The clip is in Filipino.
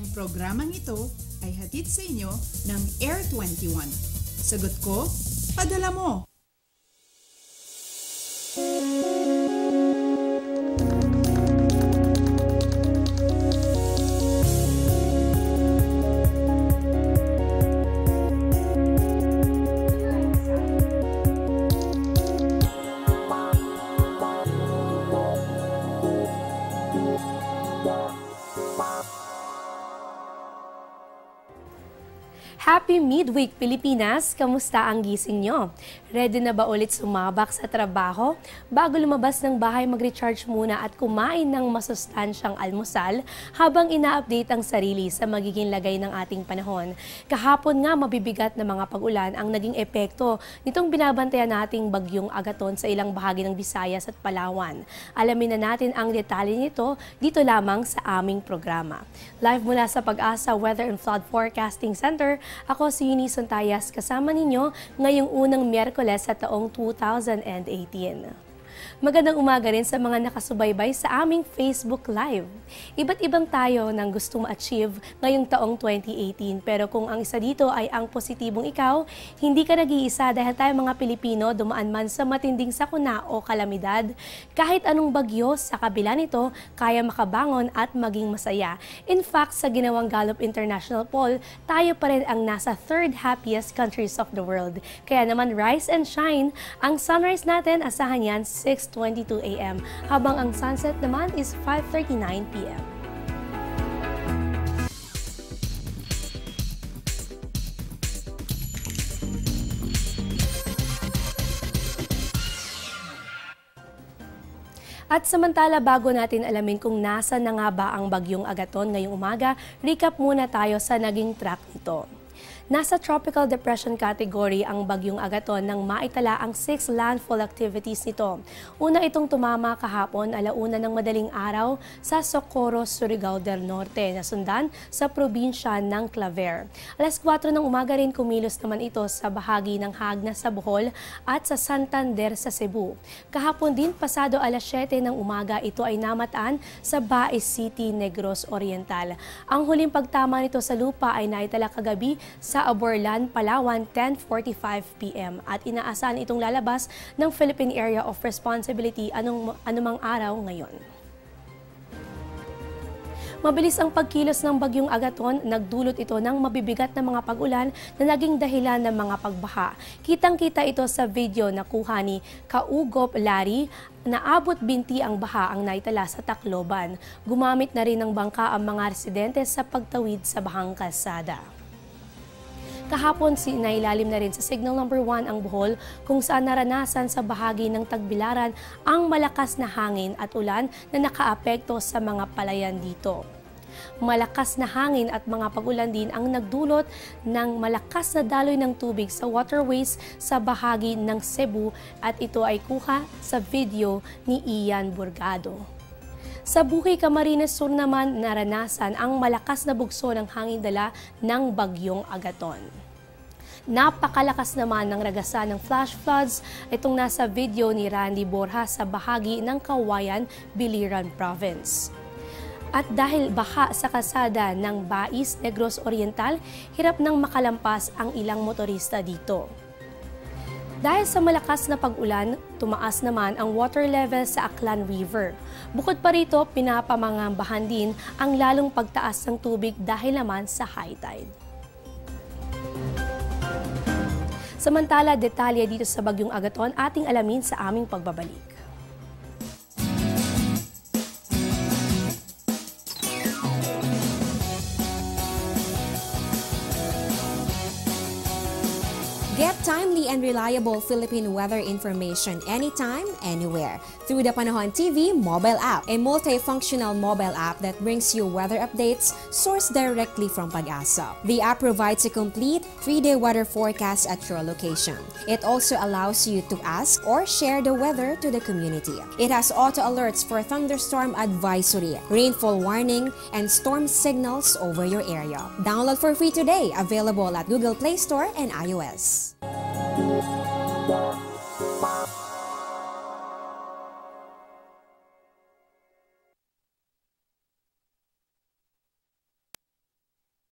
Ang programang ito ay hatid sa inyo ng Air 21. Sagot ko, padala mo! Happy Midweek Pilipinas! Kamusta ang gising nyo? Ready na ba ulit sumabak sa trabaho? Bago lumabas ng bahay, mag-recharge muna at kumain ng masustansyang almusal habang ina-update ang sarili sa magiging lagay ng ating panahon. Kahapon nga mabibigat na mga pag-ulan ang naging epekto nitong binabantayan nating bagyong agaton sa ilang bahagi ng Visayas at Palawan. Alamin na natin ang detalye nito dito lamang sa aming programa. Live mula sa Pag-asa Weather and Flood Forecasting Center, ako si Eunice Santayas kasama ninyo ngayong unang Miyerkules sa taong 2018. Magandang umaga rin sa mga nakasubaybay sa aming Facebook Live. Iba't ibang tayo nang gusto ma-achieve ngayong taong 2018 pero kung ang isa dito ay ang positibong ikaw, hindi ka nag-iisa dahil tayo mga Pilipino dumaan man sa matinding sakuna o kalamidad. Kahit anong bagyo sa kabila nito, kaya makabangon at maging masaya. In fact, sa ginawang Gallup International Poll, tayo pa rin ang nasa third happiest countries of the world. Kaya naman rise and shine, ang sunrise natin asahan yan 6 6.22 a.m. habang ang sunset naman is 5.39 p.m. At samantala bago natin alamin kung nasa na nga ba ang bagyong Agaton ngayong umaga, recap muna tayo sa naging track nito. Nasa tropical depression category ang bagyong Agaton nang maitala ang six landfall activities nito. Una itong tumama kahapon alauna ng madaling araw sa Socorro, Surigao del Norte na sundan sa probinsya ng Claver. Alas 4 ng umaga rin kumilos naman ito sa bahagi ng Hagna sa Bohol at sa Santander sa Cebu. Kahapon din pasado alas 7 ng umaga ito ay namataan sa Baez City, Negros Oriental. Ang huling pagtama nito sa lupa ay naitala kagabi sa Aborlan, Palawan, 10.45 p.m. at inaasahan itong lalabas ng Philippine Area of Responsibility anong, anumang araw ngayon. Mabilis ang pagkilos ng bagyong Agaton, nagdulot ito ng mabibigat na mga pag-ulan na naging dahilan ng mga pagbaha. Kitang-kita ito sa video na kuha ni Kaugop Lari naabot binti ang baha ang naitala sa Tacloban. Gumamit na rin ng bangka ang mga residente sa pagtawid sa bahang kalsada. Kahapon sinailalim na rin sa signal number 1 ang Bohol kung saan naranasan sa bahagi ng Tagbilaran ang malakas na hangin at ulan na nakaapekto sa mga palayan dito. Malakas na hangin at mga pagulan din ang nagdulot ng malakas na daloy ng tubig sa waterways sa bahagi ng Cebu at ito ay kuha sa video ni Ian Burgado. Sa Buhay Camarines Sur naman, naranasan ang malakas na bugso ng hangin dala ng bagyong Agaton. Napakalakas naman ng ragasan ng flash floods itong nasa video ni Randy Borja sa bahagi ng Kawayan, Biliran Province. At dahil baha sa kasada ng Bais, Negros Oriental, hirap nang makalampas ang ilang motorista dito. Dahil sa malakas na pag-ulan, tumaas naman ang water level sa Aklan River. Bukod pa rito, pinapamangambahan din ang lalong pagtaas ng tubig dahil naman sa high tide. Samantala, detalye dito sa Bagyong Agaton ating alamin sa aming pagbabalik. Get timely and reliable Philippine weather information anytime, anywhere through the Panahon TV mobile app, a multifunctional mobile app that brings you weather updates sourced directly from Pag-asa. The app provides a complete three-day weather forecast at your location. It also allows you to ask or share the weather to the community. It has auto alerts for thunderstorm advisory, rainfall warning, and storm signals over your area. Download for free today, available at Google Play Store and iOS. Podcast.